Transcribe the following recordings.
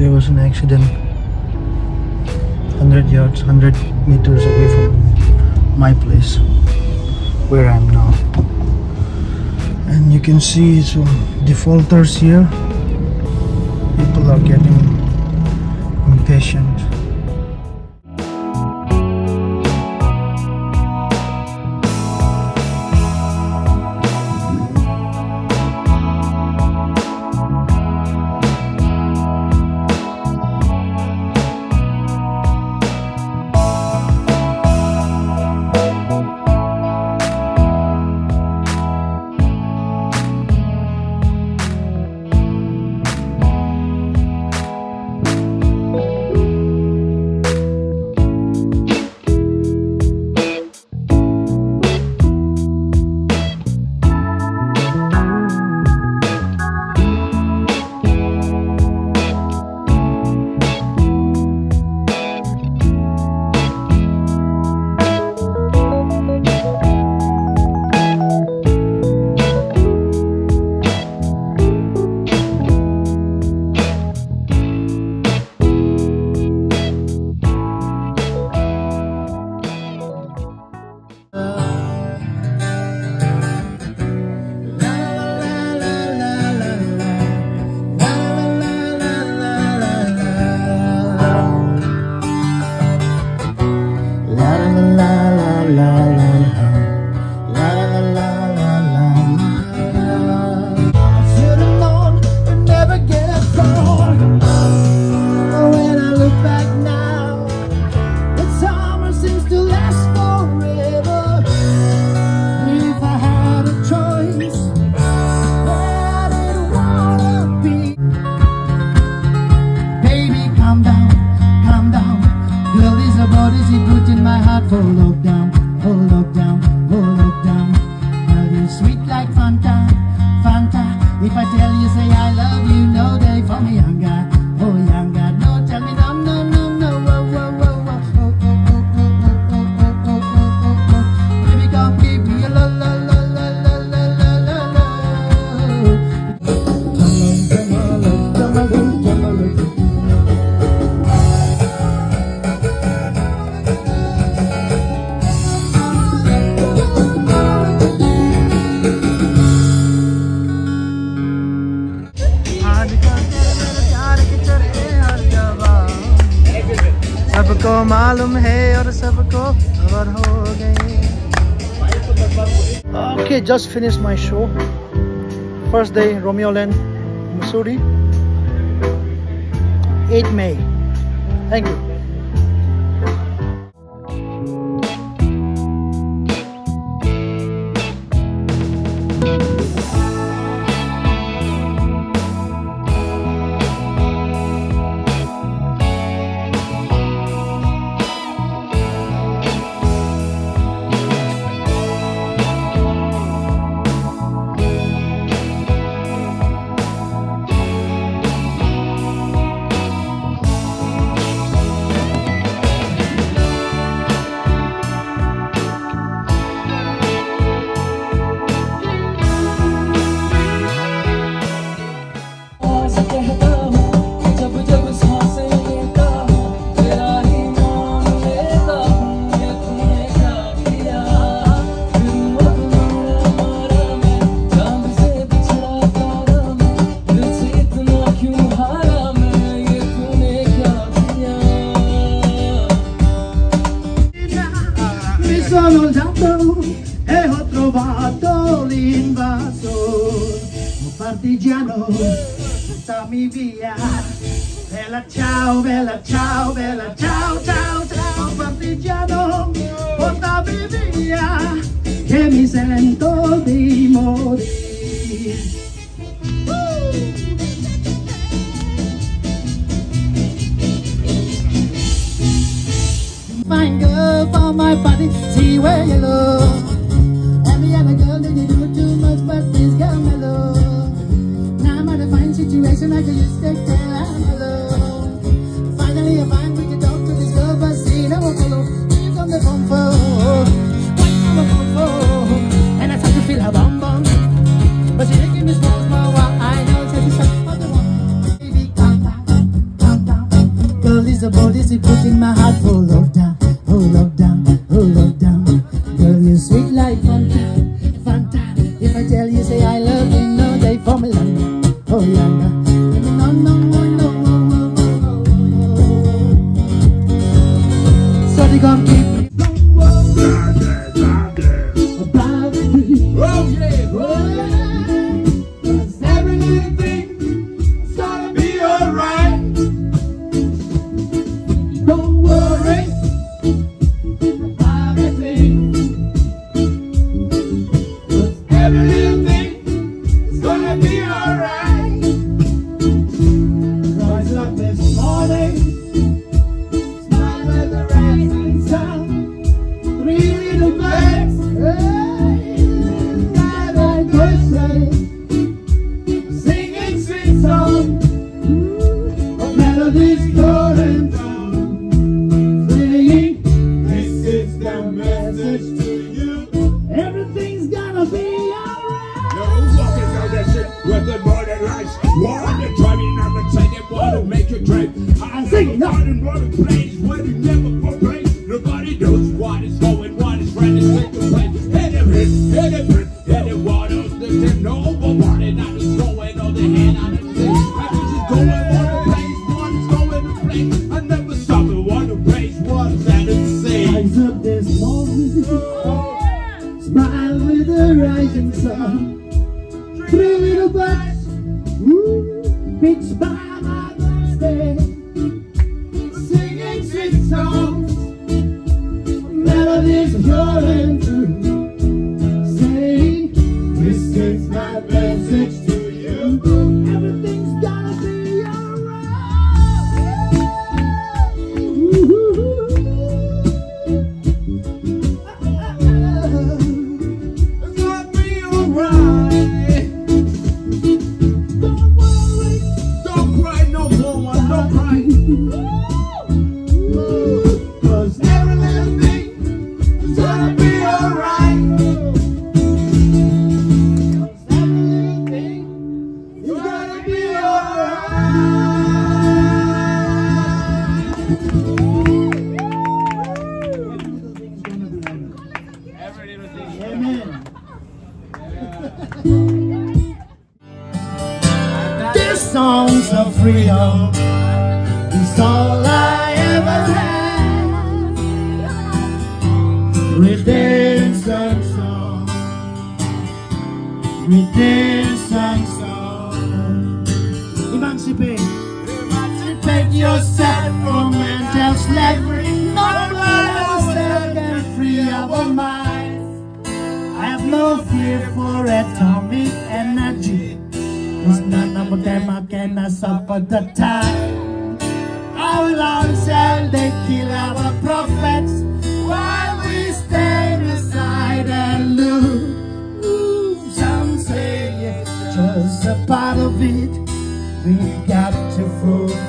there was an accident 100 yards 100 meters away from my place where I am now. And you can see some defaulters here. People are getting impatient. सबको मालूम है और सबको खबर हो गई Okay, just finished my show. First day, Romeo Land, Missouri. 8 May. Thank you. Sono andato e ho trovato l'invasor, un partigiano, portami via. Bella ciao, bella ciao, bella ciao, ciao, ciao, partigiano, portami via, che mi sento di morire. that you can't keep with the morning lights. Wanna drive me, never say they wanna make you dream. I sing it now. never in one place where you never complain. Nobody knows what is going, what is right, is taking place. Hit him, hit, hit him, hit, hit him, what else the tip? Nobody, not just going on the head on the thing. I was just going on the place, what is going to place. I never stop and want to place, what is that to say? Rise up this morning, smile with the rising sun. Three little buds, ooh, big Redemption song. Redemption song. Emancipate. Emancipate yourself from mental slavery. Of us can free our minds. I have no fear for atomic energy. Cause none of them can suffer the time.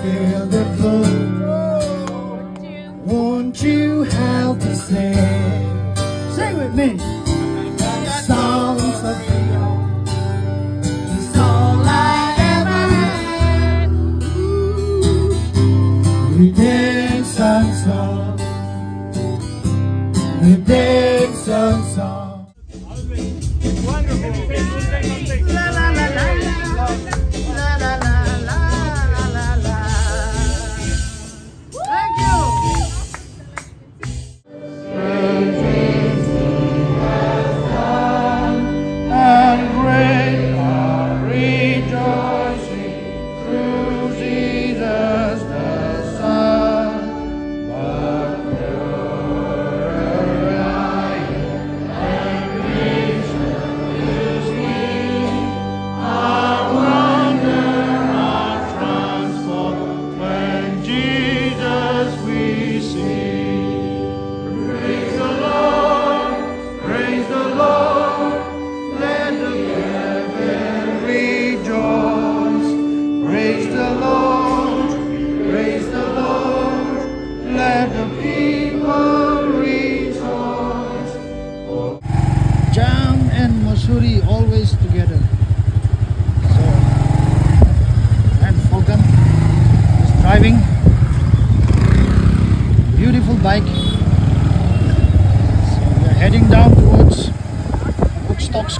Fulfill the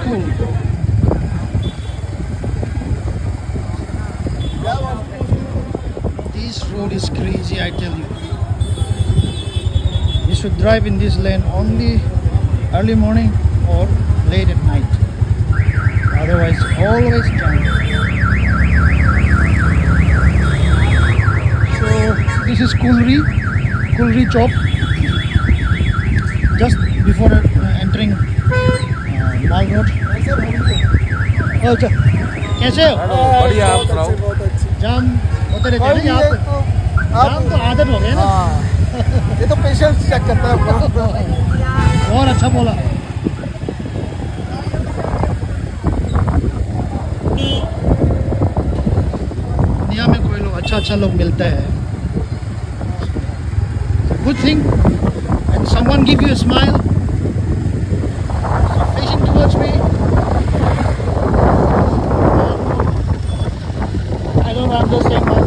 School. This road is crazy, I tell you. You should drive in this lane only early morning or late at night. Otherwise, always jam. So this is Kulri, Kulri Chop. Just before entering अच्छा। कैसे हो? बढ़िया आप जाम होते रहते हैं ना यहाँ पे। जाम तो आदत हो गया ना। हाँ। ये तो पेशेंस चेक करता है बहुत अच्छा बोला। दुनिया में कोई लोग अच्छा अच्छा लोग मिलते हैं। Good thing and someone give you smile llevándose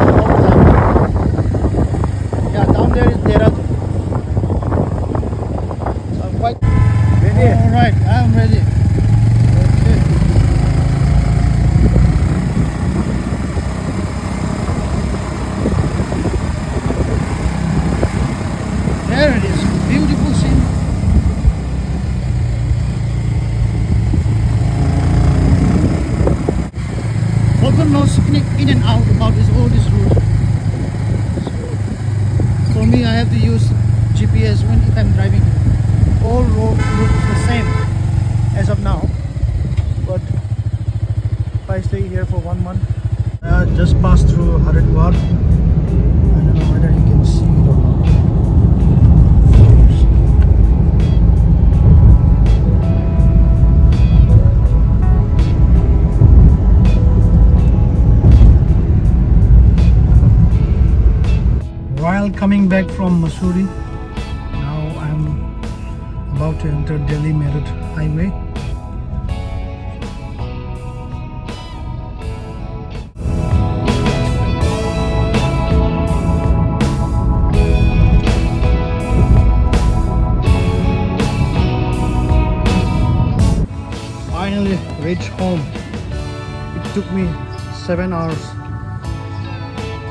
and out about this all this route. So for me, I have to use GPS when if I'm driving. All road route is the same as of now, but if I stay here for one month, I just passed through Haridwar. Back from Missouri, now I'm about to enter Delhi Meerut Highway. Finally reached home. It took me seven hours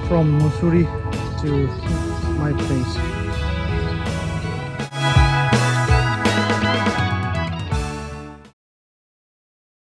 from Missouri to my place.